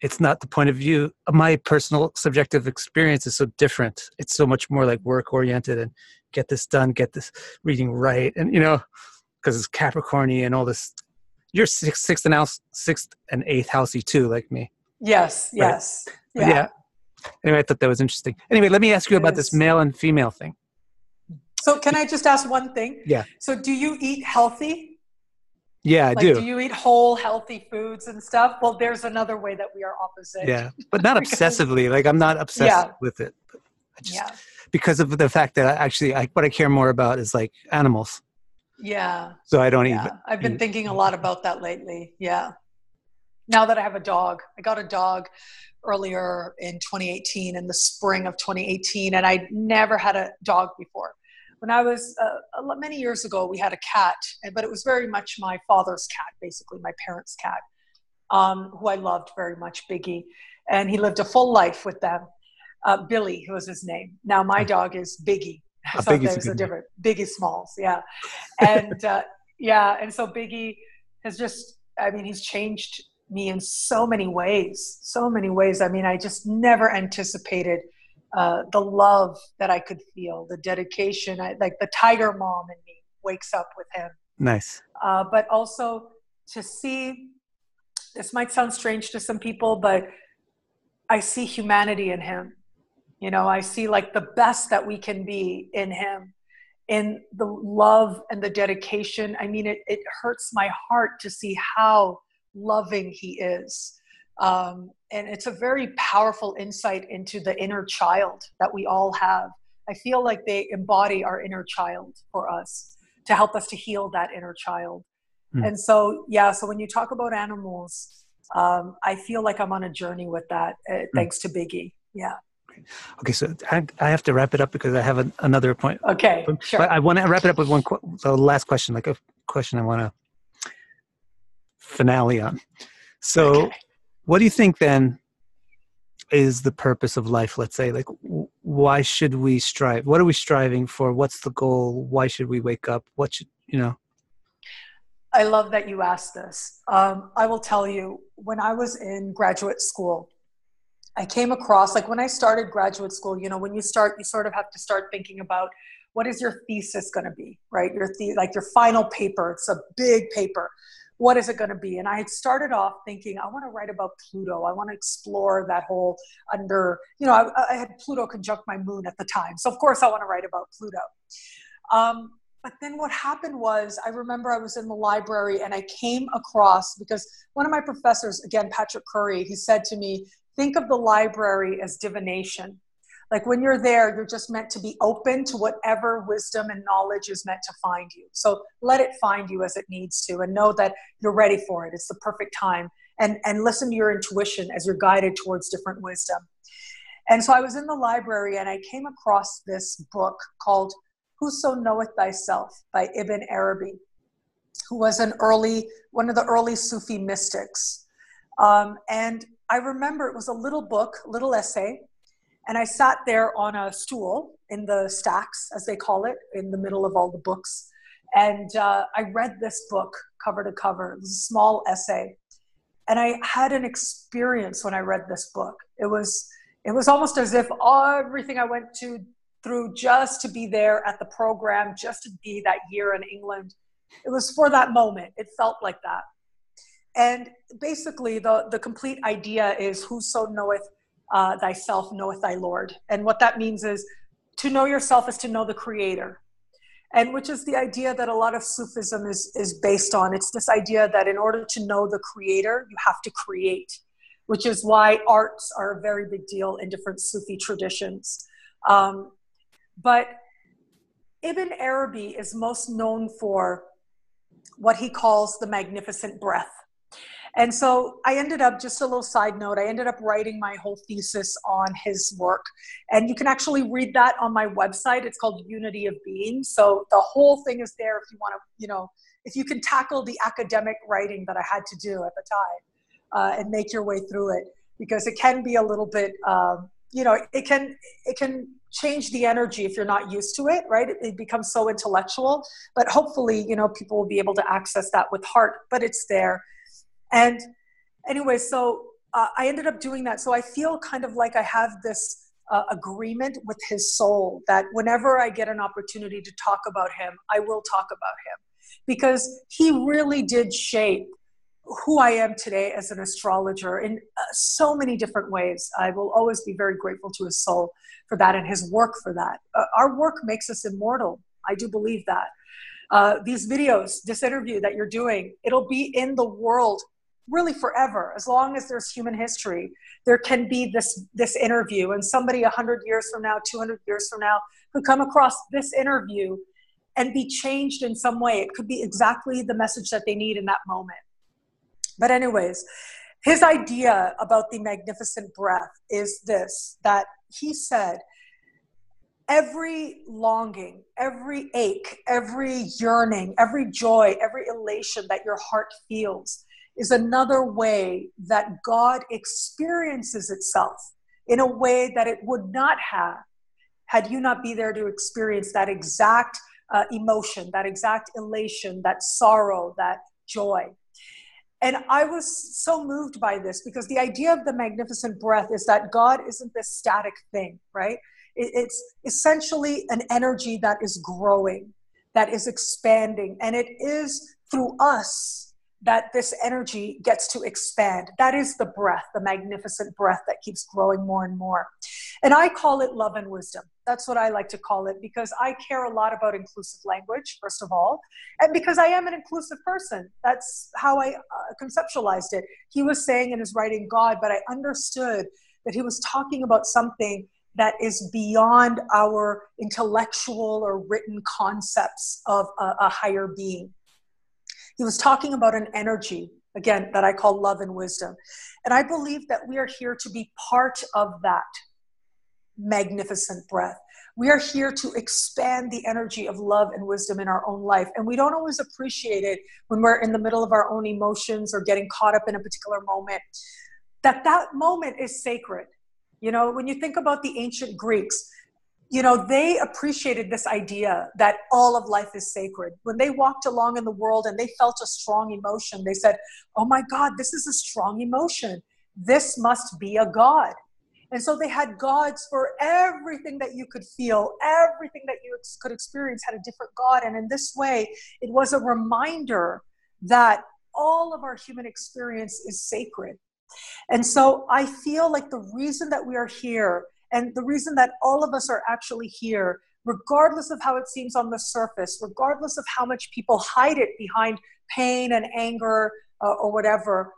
it's not the point of view. My personal subjective experience is so different. It's so much more like work oriented and get this done, get this reading right, and you know, because it's Capricorny and all this. You're sixth, sixth and house, sixth and eighth housey too, like me. Yes. Right? Yes. Yeah. yeah. Anyway, I thought that was interesting. Anyway, let me ask you it about is. this male and female thing. So can I just ask one thing? Yeah. So do you eat healthy? Yeah, I like, do. Do you eat whole, healthy foods and stuff? Well, there's another way that we are opposite. Yeah, but not [LAUGHS] obsessively. Like I'm not obsessed yeah. with it. I just, yeah. Because of the fact that I actually, I, what I care more about is like animals. Yeah. So I don't yeah. even. I've been thinking a lot about that lately. Yeah. Now that I have a dog, I got a dog earlier in 2018, in the spring of 2018, and I never had a dog before. When I was uh, many years ago, we had a cat, but it was very much my father's cat, basically my parents' cat, um, who I loved very much, Biggie, and he lived a full life with them. Uh, Billy, who was his name. Now my dog is Biggie. [LAUGHS] A so there's a different Biggie Smalls, yeah, and uh, yeah, and so Biggie has just, I mean, he's changed me in so many ways, so many ways. I mean, I just never anticipated uh, the love that I could feel, the dedication. I, like the tiger mom in me wakes up with him. Nice. Uh, but also to see, this might sound strange to some people, but I see humanity in him. You know, I see like the best that we can be in him, in the love and the dedication. I mean, it, it hurts my heart to see how loving he is. Um, and it's a very powerful insight into the inner child that we all have. I feel like they embody our inner child for us to help us to heal that inner child. Mm. And so, yeah, so when you talk about animals, um, I feel like I'm on a journey with that, uh, mm. thanks to Biggie. Yeah. Okay, so I, I, have to wrap it up because I have an, another point. Okay, sure. But I want to wrap it up with one qu- the last question, like a question I want to finale on. So, okay. What do you think then is the purpose of life? Let's say, like, why should we strive? What are we striving for? What's the goal? Why should we wake up? What should you know? I love that you asked this. Um, I will tell you, when I was in graduate school, I came across, like when I started graduate school, you know, when you start, you sort of have to start thinking about what is your thesis going to be, right? Your the, like your final paper. It's a big paper what is it going to be? And I had started off thinking, I want to write about Pluto. I want to explore that whole under, you know, I, I, had Pluto conjunct my moon at the time. So, of course, I want to write about Pluto. Um, but then what happened was, I remember I was in the library and I came across, because one of my professors, again, Patrick Curry, he said to me, think of the library as divination. Like when you're there, you're just meant to be open to whatever wisdom and knowledge is meant to find you. So let it find you as it needs to and know that you're ready for it. It's the perfect time. And, and listen to your intuition as you're guided towards different wisdom. And so I was in the library and I came across this book called Whoso Knoweth Thyself by Ibn Arabi, who was an early, one of the early Sufi mystics. Um, and I remember it was a little book, little essay, and I sat there on a stool in the stacks, as they call it, in the middle of all the books. And uh, I read this book cover to cover. It was a small essay. And I had an experience when I read this book. It was, it was almost as if everything I went to through just to be there at the program, just to be that year in England, it was for that moment. It felt like that. And basically, the, the complete idea is whoso knoweth uh, thyself knoweth thy Lord. And what that means is to know yourself is to know the Creator. And which is the idea that a lot of Sufism is, is based on. It's this idea that in order to know the Creator, you have to create, which is why arts are a very big deal in different Sufi traditions. Um, but Ibn Arabi is most known for what he calls the magnificent breath. And so I ended up, just a little side note, I ended up writing my whole thesis on his work. And you can actually read that on my website. It's called Unity of Being. So the whole thing is there if you want to, you know, if you can tackle the academic writing that I had to do at the time uh, and make your way through it, because it can be a little bit, um, you know, it can, it can change the energy if you're not used to it right it, it, becomes so intellectual but hopefully you know people will be able to access that with heart but it's there and anyway, so uh, I ended up doing that. So I feel kind of like I have this uh, agreement with his soul that whenever I get an opportunity to talk about him, I will talk about him because he really did shape who I am today as an astrologer in uh, so many different ways. I will always be very grateful to his soul for that and his work for that. Uh, our work makes us immortal. I do believe that. Uh, these videos, this interview that you're doing, it'll be in the world really forever as long as there's human history there can be this this interview and somebody 100 years from now 200 years from now could come across this interview and be changed in some way. It could be exactly the message that they need in that moment. But, anyways, his idea about the magnificent breath is this that he said, every longing, every ache, every yearning, every joy, every elation that your heart feels is another way that God experiences itself in a way that it would not have had you not be there to experience that exact uh, emotion, that exact elation, that sorrow, that joy. And I was so moved by this because the idea of the magnificent breath is that God isn't this static thing, right? It's essentially an energy that is growing, that is expanding, and it is through us that this energy gets to expand. That is the breath, the magnificent breath that keeps growing more and more. And I call it love and wisdom. That's what I like to call it because I care a lot about inclusive language, first of all, and because I am an inclusive person. That's how I uh, conceptualized it. He was saying in his writing God, but I understood that he was talking about something that is beyond our intellectual or written concepts of a, a higher being he was talking about an energy, again, that I call love and wisdom. And I believe that we are here to be part of that magnificent breath. We are here to expand the energy of love and wisdom in our own life. And we don't always appreciate it when we're in the middle of our own emotions or getting caught up in a particular moment. That that moment is sacred. You know, when you think about the ancient Greeks, you know, they appreciated this idea that all of life is sacred. When they walked along in the world and they felt a strong emotion, they said, Oh my God, this is a strong emotion. This must be a God. And so they had gods for everything that you could feel, everything that you could experience had a different God. And in this way, it was a reminder that all of our human experience is sacred. And so I feel like the reason that we are here and the reason that all of us are actually here, regardless of how it seems on the surface, regardless of how much people hide it behind pain and anger uh, or whatever,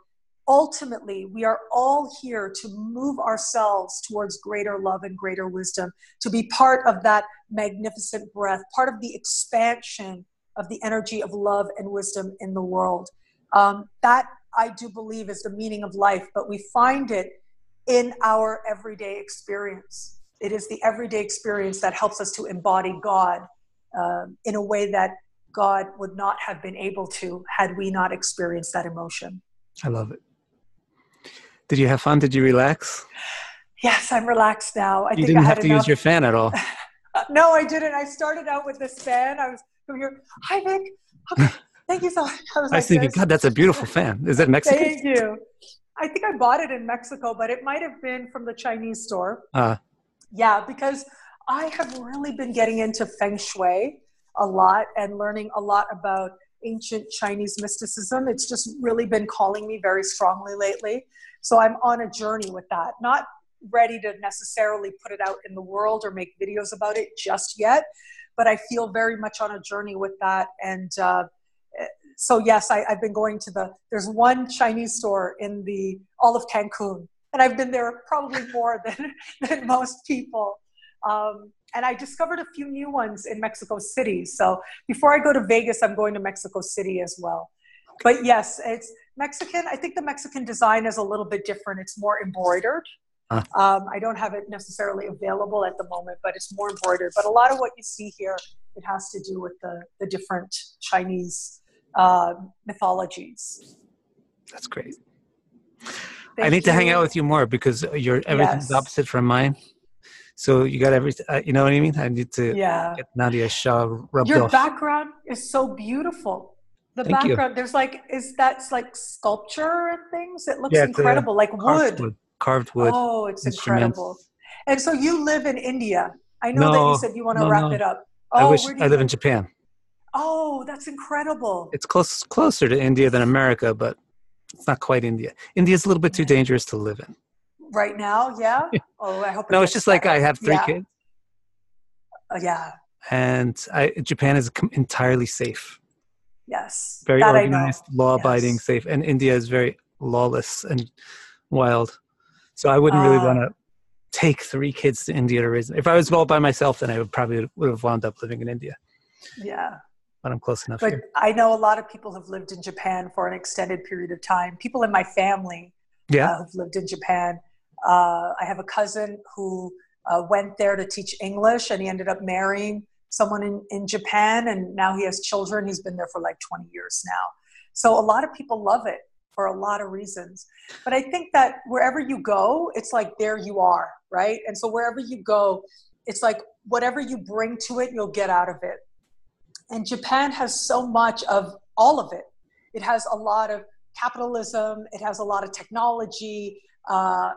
ultimately, we are all here to move ourselves towards greater love and greater wisdom, to be part of that magnificent breath, part of the expansion of the energy of love and wisdom in the world. Um, that I do believe is the meaning of life, but we find it in our everyday experience. It is the everyday experience that helps us to embody God um, in a way that God would not have been able to had we not experienced that emotion. I love it. Did you have fun? Did you relax? Yes, I'm relaxed now. I you didn't have to enough. use your fan at all. [LAUGHS] no, I didn't. I started out with this fan. I was here. Hi, Vic. Okay, [LAUGHS] thank you so much. I was, I like thinking, God, that's a beautiful fan. Is it [LAUGHS] Mexican? Thank you. I think I bought it in Mexico, but it might have been from the Chinese store. Uh. Yeah, because I have really been getting into feng shui a lot and learning a lot about ancient Chinese mysticism. It's just really been calling me very strongly lately. So I'm on a journey with that. Not ready to necessarily put it out in the world or make videos about it just yet, but I feel very much on a journey with that. And uh, so yes, I, have been going to the. There's one Chinese store in the all of Cancun, and I've been there probably [LAUGHS] more than than most people. Um, and I discovered a few new ones in Mexico City. So before I go to Vegas, I'm going to Mexico City as well. But yes, it's Mexican. I think the Mexican design is a little bit different. It's more embroidered. Huh. Um, I don't have it necessarily available at the moment, but it's more embroidered. But a lot of what you see here, it has to do with the, the different Chinese uh, mythologies. That's great. Thank I need you. to hang out with you more because you're everything's yes. opposite from mine. So you got everything. Uh, you know what I mean? I need to yeah. get Nadiya Shah rubbed Your off. background is so beautiful. The Thank background, you. there's like, is that like sculpture and things? It looks yeah, incredible, like wood. wood. Carved wood. Oh, it's incredible. And so you live in India. I know no, that you said you want to no, wrap no. it up. Oh, I wish I live in Japan. Oh, that's incredible. It's close closer to India than America, but it's not quite India. India is a little bit too dangerous to live in. Right now, yeah. [LAUGHS] Oh, I hope. no, it's just better. like I have three yeah. kids. Uh, yeah. And I, Japan is entirely safe. Yes. Very organized, law-abiding, yes. safe, and India is very lawless and wild. So I wouldn't uh, really want to take three kids to India to raise them. If I was all by myself, then I would probably would have wound up living in India. Yeah. But I'm close enough. But here. I know a lot of people have lived in Japan for an extended period of time. People in my family Yeah. uh, who've lived in Japan. Uh, I have a cousin who uh, went there to teach English and he ended up marrying someone in, in Japan and now he has children. He's been there for like 20 years now. So a lot of people love it for a lot of reasons. But I think that wherever you go, it's like there you are, right? And so wherever you go, it's like whatever you bring to it, you'll get out of it. And Japan has so much of all of it. It has a lot of capitalism, it has a lot of technology, uh,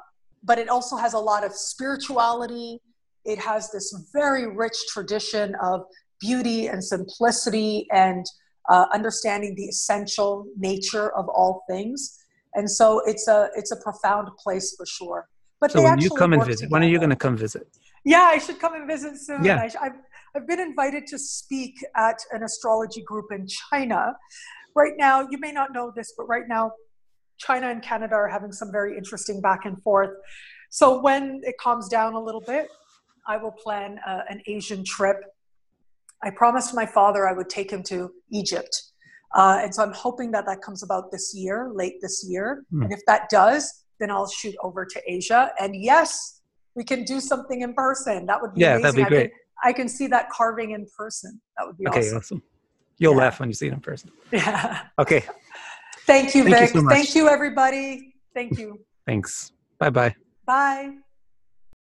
but it also has a lot of spirituality. It has this very rich tradition of beauty and simplicity and uh, understanding the essential nature of all things. And so it's a it's a profound place for sure. But So they when you actually come and visit, when are you going to come visit? Yeah, I should come and visit soon. Yeah. I I've, I've been invited to speak at an astrology group in China. Right now, you may not know this, but right now, China and Canada are having some very interesting back and forth. So when it calms down a little bit, I will plan uh, an Asian trip. I promised my father I would take him to Egypt. Uh, and so I'm hoping that that comes about this year, late this year. Hmm. And if that does, then I'll shoot over to Asia. And yes, we can do something in person. That would be Yeah, amazing. that'd be I can- great. I can see that carving in person. That would be awesome. Okay, awesome. awesome. You'll Yeah. laugh when you see it in person. Yeah. Okay, Thank you, Thank you Vic. so much. Thank you, everybody. Thank you. thanks. Bye bye. Bye.